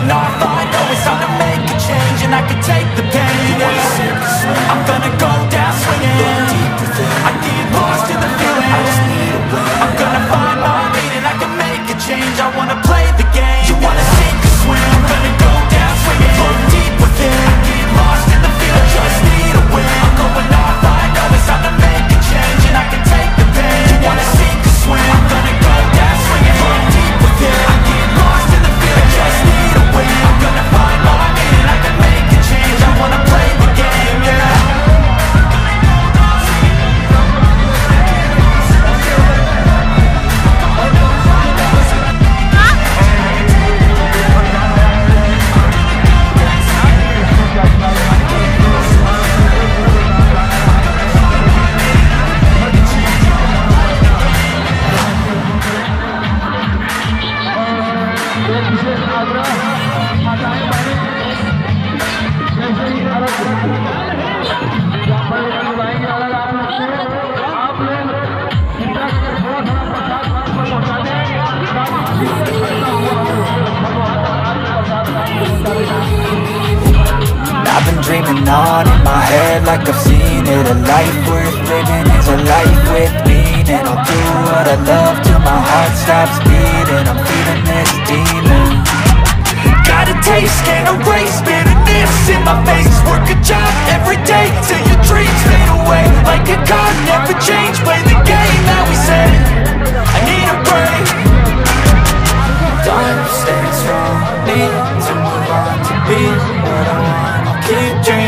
win I'm I've been dreaming on in my head like I've seen it. A life worth living is a life with meaning. I'll do what I love till my heart stops beating. I'm I'll keep dreaming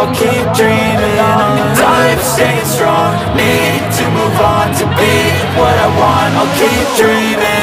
I'll keep dreaming on. Time staying strong. Need to move on to be what I want. I'll keep dreaming